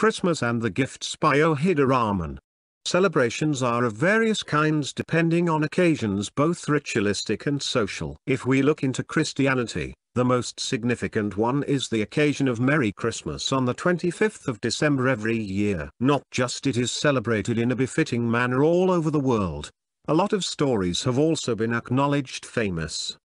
Christmas and the Gifts by Ohidur Rahman. Celebrations are of various kinds depending on occasions both ritualistic and social. If we look into Christianity, the most significant one is the occasion of Merry Christmas on the 25th of December every year. Not just it is celebrated in a befitting manner all over the world. A lot of stories have also been acknowledged famous.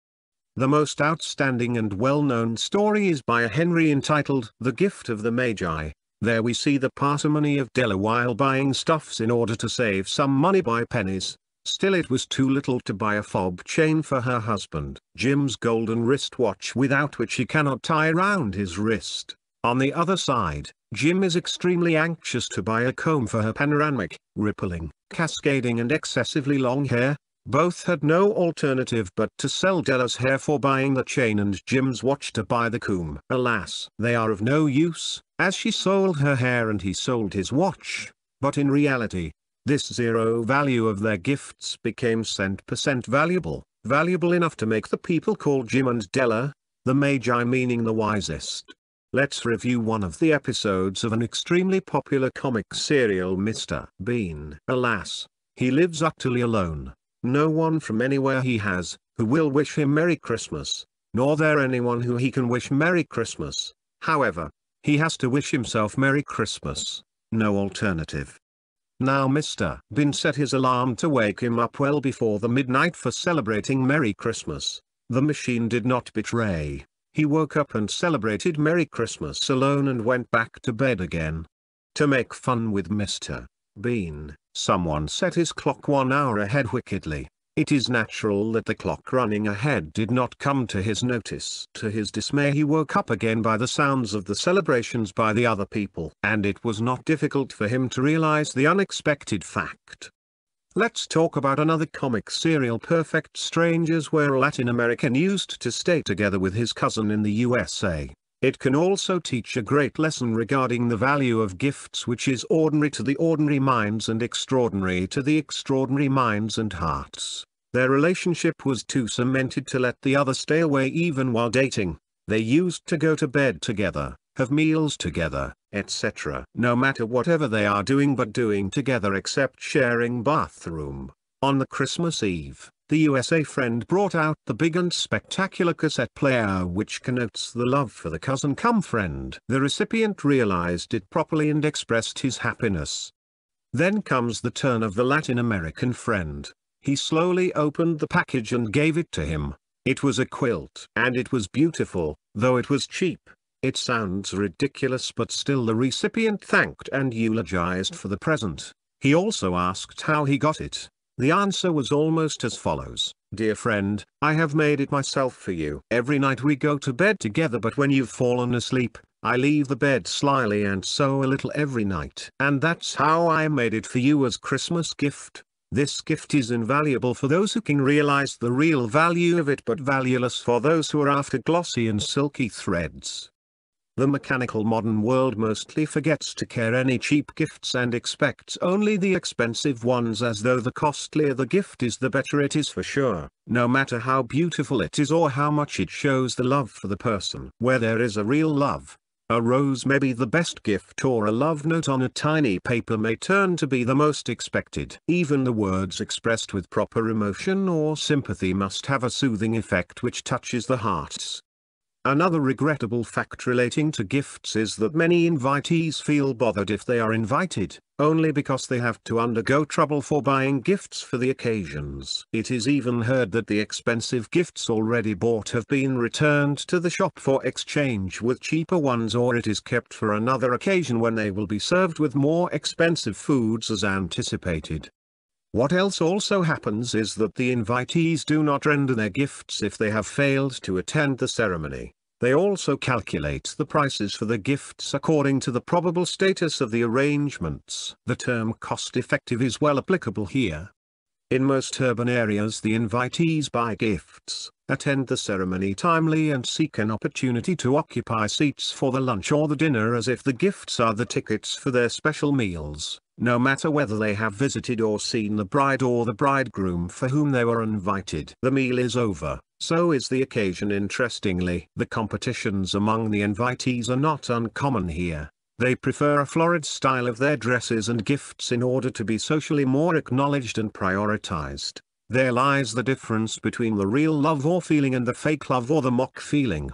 The most outstanding and well-known story is by Henry entitled The Gift of the Magi. There we see the parsimony of Della while buying stuffs in order to save some money by pennies. Still it was too little to buy a fob chain for her husband. Jim's golden wristwatch without which he cannot tie round his wrist. On the other side, Jim is extremely anxious to buy a comb for her panoramic, rippling, cascading and excessively long hair. Both had no alternative but to sell Della's hair for buying the chain and Jim's watch to buy the comb. Alas, they are of no use, as she sold her hair and he sold his watch, but in reality, this zero value of their gifts became cent percent valuable, valuable enough to make the people call Jim and Della, the Magi meaning the wisest. Let's review one of the episodes of an extremely popular comic serial Mr. Bean. Alas, he lives utterly alone, no one from anywhere he has, who will wish him Merry Christmas, nor there anyone who he can wish Merry Christmas, however, he has to wish himself Merry Christmas, no alternative. Now Mr. Bean set his alarm to wake him up well before the midnight for celebrating Merry Christmas. The machine did not betray. He woke up and celebrated Merry Christmas alone and went back to bed again. To make fun with Mr. Bean, someone set his clock one hour ahead wickedly. It is natural that the clock running ahead did not come to his notice. To his dismay he woke up again by the sounds of the celebrations by the other people. And it was not difficult for him to realize the unexpected fact. Let's talk about another comic serial Perfect Strangers where a Latin American used to stay together with his cousin in the USA. It can also teach a great lesson regarding the value of gifts which is ordinary to the ordinary minds and extraordinary to the extraordinary minds and hearts. Their relationship was too cemented to let the other stay away even while dating. They used to go to bed together, have meals together, etc. No matter whatever they are doing but doing together except sharing bathroom. On the Christmas Eve, the USA friend brought out the big and spectacular cassette player which connotes the love for the cousin come friend. The recipient realized it properly and expressed his happiness. Then comes the turn of the Latin American friend. He slowly opened the package and gave it to him. It was a quilt. And it was beautiful, though it was cheap. It sounds ridiculous but still the recipient thanked and eulogized for the present. He also asked how he got it. The answer was almost as follows. Dear friend, I have made it myself for you. Every night we go to bed together but when you've fallen asleep, I leave the bed slyly and sew a little every night. And that's how I made it for you as Christmas gift. This gift is invaluable for those who can realize the real value of it but valueless for those who are after glossy and silky threads. The mechanical modern world mostly forgets to care any cheap gifts and expects only the expensive ones as though the costlier the gift is the better it is for sure, no matter how beautiful it is or how much it shows the love for the person. Where there is a real love, a rose may be the best gift or a love note on a tiny paper may turn to be the most expected. Even the words expressed with proper emotion or sympathy must have a soothing effect which touches the hearts. Another regrettable fact relating to gifts is that many invitees feel bothered if they are invited, only because they have to undergo trouble for buying gifts for the occasions. It is even heard that the expensive gifts already bought have been returned to the shop for exchange with cheaper ones or it is kept for another occasion when they will be served with more expensive foods as anticipated. What else also happens is that the invitees do not render their gifts if they have failed to attend the ceremony. They also calculate the prices for the gifts according to the probable status of the arrangements. The term cost-effective is well applicable here. In most urban areas the invitees buy gifts, attend the ceremony timely and seek an opportunity to occupy seats for the lunch or the dinner as if the gifts are the tickets for their special meals, no matter whether they have visited or seen the bride or the bridegroom for whom they were invited. The meal is over, so is the occasion interestingly. The competitions among the invitees are not uncommon here. They prefer a florid style of their dresses and gifts in order to be socially more acknowledged and prioritized. There lies the difference between the real love or feeling and the fake love or the mock feeling.